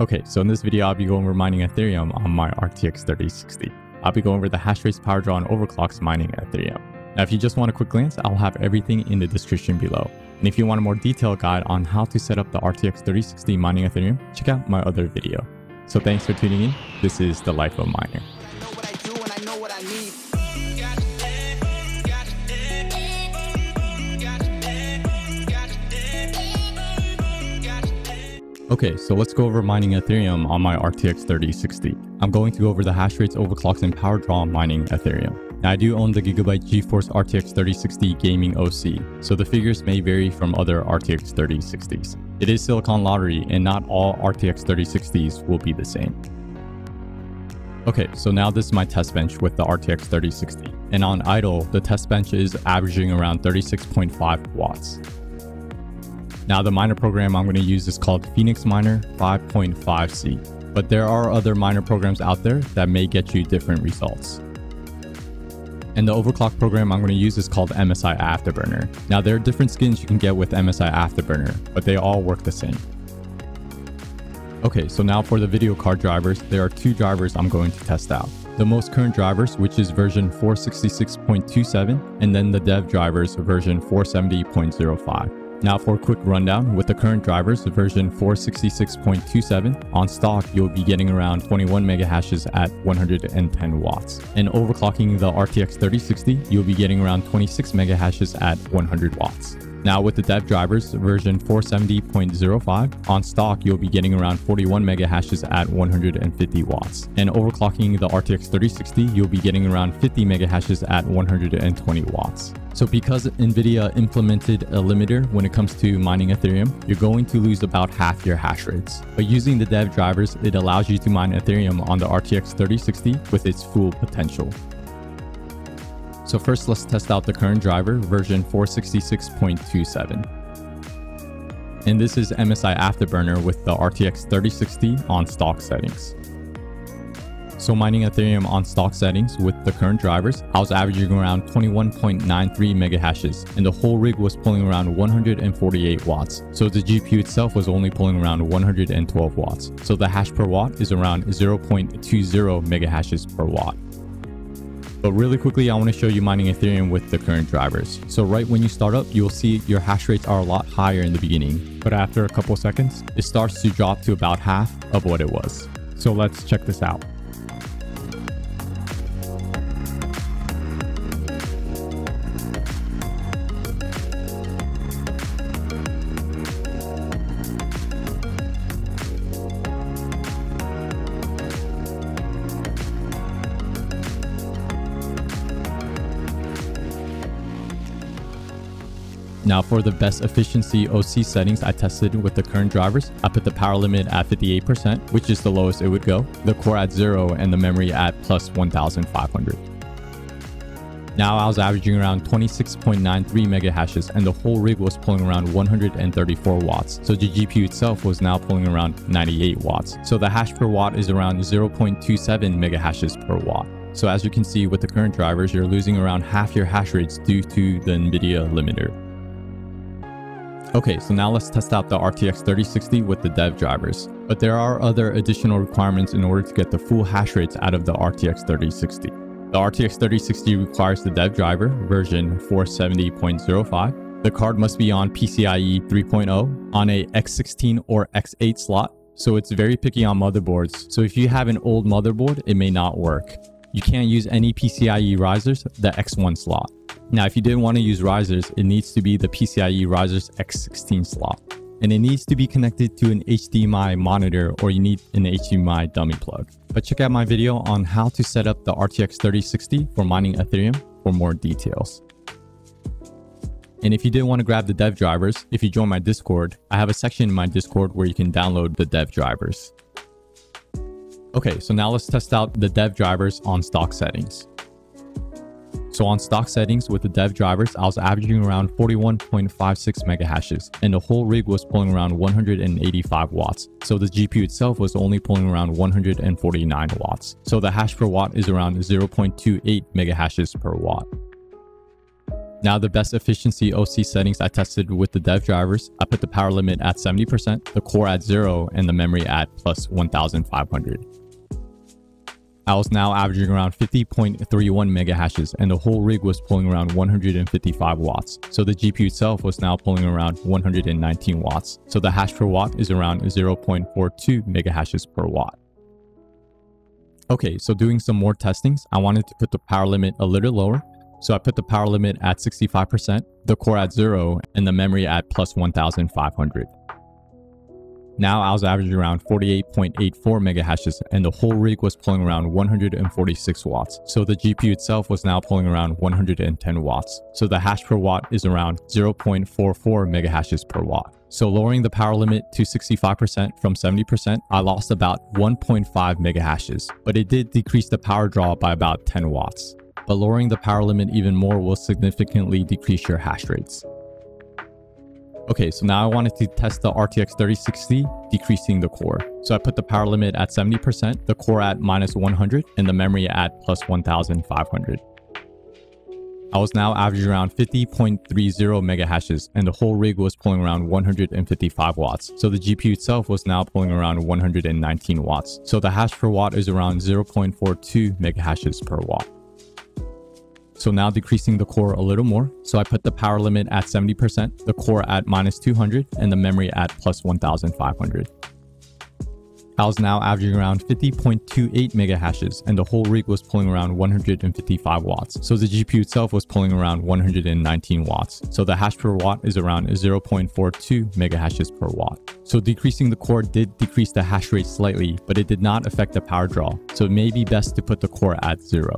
Okay, so in this video, I'll be going over mining Ethereum on my RTX 3060. I'll be going over the hash rates, power draw, and overclocks mining Ethereum. Now, if you just want a quick glance, I'll have everything in the description below. And if you want a more detailed guide on how to set up the RTX 3060 mining Ethereum, check out my other video. So thanks for tuning in. This is The Life of Miner. Okay, so let's go over mining Ethereum on my RTX 3060. I'm going to go over the hash rates, overclocks, and power draw mining Ethereum. Now, I do own the Gigabyte GeForce RTX 3060 Gaming OC, so the figures may vary from other RTX 3060s. It is Silicon Lottery, and not all RTX 3060s will be the same. Okay, so now this is my test bench with the RTX 3060. And on idle, the test bench is averaging around 36.5 watts. Now the miner program I'm going to use is called Phoenix Miner 5.5C, but there are other miner programs out there that may get you different results. And the overclock program I'm going to use is called MSI Afterburner. Now there are different skins you can get with MSI Afterburner, but they all work the same. Okay, so now for the video card drivers, there are two drivers I'm going to test out. The most current drivers, which is version 466.27, and then the dev drivers version 470.05. Now for a quick rundown, with the current drivers version 466.27 on stock, you'll be getting around 21 mega hashes at 110 watts. And overclocking the RTX 3060, you'll be getting around 26 mega hashes at 100 watts. Now with the dev drivers version 470.05 on stock, you'll be getting around 41 mega hashes at 150 watts. And overclocking the RTX 3060, you'll be getting around 50 mega hashes at 120 watts. So because NVIDIA implemented a limiter when it comes to mining Ethereum, you're going to lose about half your hash rates. But using the dev drivers, it allows you to mine Ethereum on the RTX 3060 with its full potential. So first let's test out the current driver version 466.27. And this is MSI Afterburner with the RTX 3060 on stock settings. So mining Ethereum on stock settings with the current drivers, I was averaging around 21.93 mega hashes and the whole rig was pulling around 148 watts. So the GPU itself was only pulling around 112 watts. So the hash per watt is around 0.20 mega hashes per watt. But really quickly, I want to show you mining Ethereum with the current drivers. So right when you start up, you'll see your hash rates are a lot higher in the beginning. But after a couple seconds, it starts to drop to about half of what it was. So let's check this out. Now for the best efficiency OC settings I tested with the current drivers, I put the power limit at 58%, which is the lowest it would go, the core at 0, and the memory at plus 1500. Now I was averaging around 26.93 mega hashes and the whole rig was pulling around 134 watts. So the GPU itself was now pulling around 98 watts. So the hash per watt is around 0.27 mega hashes per watt. So as you can see with the current drivers, you're losing around half your hash rates due to the NVIDIA limiter. Okay, so now let's test out the RTX 3060 with the dev drivers. But there are other additional requirements in order to get the full hash rates out of the RTX 3060. The RTX 3060 requires the dev driver version 470.05. The card must be on PCIe 3.0 on a X16 or X8 slot. So it's very picky on motherboards. So if you have an old motherboard, it may not work. You can't use any PCIe risers, the X1 slot. Now, if you didn't want to use risers, it needs to be the PCIe risers X16 slot. And it needs to be connected to an HDMI monitor or you need an HDMI dummy plug. But check out my video on how to set up the RTX 3060 for mining Ethereum for more details. And if you didn't want to grab the dev drivers, if you join my Discord, I have a section in my Discord where you can download the dev drivers. Okay, so now let's test out the dev drivers on stock settings. So on stock settings with the dev drivers, I was averaging around 41.56 mega hashes and the whole rig was pulling around 185 watts. So the GPU itself was only pulling around 149 watts. So the hash per watt is around 0.28 mega hashes per watt. Now the best efficiency OC settings I tested with the dev drivers, I put the power limit at 70%, the core at 0, and the memory at plus 1500. I was now averaging around 50.31 mega hashes and the whole rig was pulling around 155 watts. So the GPU itself was now pulling around 119 watts. So the hash per watt is around 0.42 mega hashes per watt. Okay, so doing some more testings, I wanted to put the power limit a little lower. So I put the power limit at 65%, the core at 0, and the memory at plus 1500. Now I was averaging around 48.84 mega hashes and the whole rig was pulling around 146 watts. So the GPU itself was now pulling around 110 watts. So the hash per watt is around 0.44 mega hashes per watt. So lowering the power limit to 65% from 70%, I lost about 1.5 mega hashes, but it did decrease the power draw by about 10 watts. But lowering the power limit even more will significantly decrease your hash rates. Okay, so now I wanted to test the RTX 3060, decreasing the core. So I put the power limit at 70%, the core at minus 100, and the memory at plus 1500. I was now averaging around 50.30 mega hashes and the whole rig was pulling around 155 watts. So the GPU itself was now pulling around 119 watts. So the hash per watt is around 0.42 mega hashes per watt. So now decreasing the core a little more. So I put the power limit at 70%, the core at minus 200, and the memory at plus 1500. I was now averaging around 50.28 mega hashes and the whole rig was pulling around 155 watts. So the GPU itself was pulling around 119 watts. So the hash per watt is around 0.42 mega hashes per watt. So decreasing the core did decrease the hash rate slightly, but it did not affect the power draw. So it may be best to put the core at zero.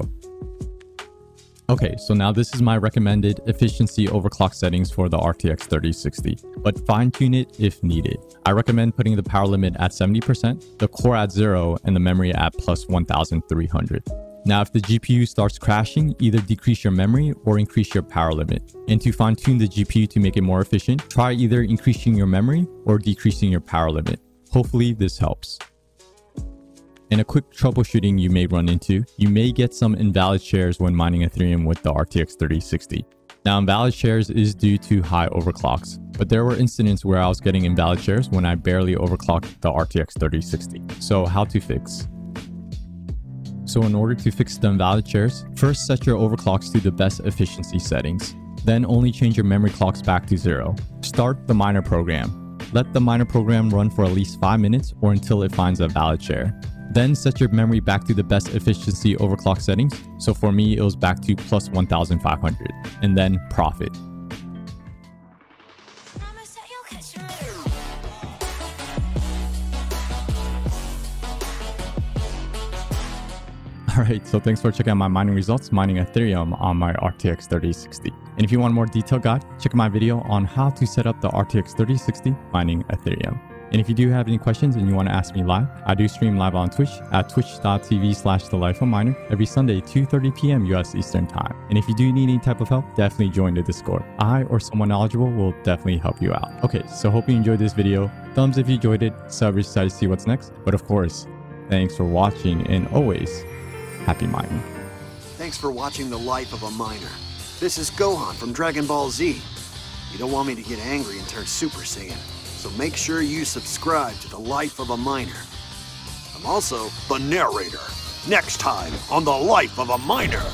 Okay, so now this is my recommended efficiency overclock settings for the RTX 3060, but fine tune it if needed. I recommend putting the power limit at 70%, the core at 0, and the memory at plus 1300. Now, if the GPU starts crashing, either decrease your memory or increase your power limit. And to fine tune the GPU to make it more efficient, try either increasing your memory or decreasing your power limit. Hopefully this helps. In a quick troubleshooting you may run into, you may get some invalid shares when mining Ethereum with the RTX 3060. Now invalid shares is due to high overclocks, but there were incidents where I was getting invalid shares when I barely overclocked the RTX 3060. So how to fix? So in order to fix the invalid shares, first set your overclocks to the best efficiency settings. Then only change your memory clocks back to zero. Start the miner program. Let the miner program run for at least 5 minutes or until it finds a valid share. Then set your memory back to the best efficiency overclock settings. So for me, it was back to plus 1500 and then profit. Alright, so thanks for checking out my mining results mining Ethereum on my RTX 3060. And if you want a more detailed guide, check my video on how to set up the RTX 3060 mining Ethereum. And if you do have any questions and you want to ask me live, I do stream live on Twitch at twitch.tv slash the life of miner every Sunday 2.30 p.m. US Eastern Time. And if you do need any type of help, definitely join the Discord. I or someone knowledgeable will definitely help you out. Okay, so hope you enjoyed this video. Thumbs if you enjoyed it, sub if you decided to see what's next. But of course, thanks for watching and always happy mining. Thanks for watching The Life of a Miner. This is Gohan from Dragon Ball Z. You don't want me to get angry and turn Super Saiyan so make sure you subscribe to The Life of a Miner. I'm also the narrator. Next time on The Life of a Miner.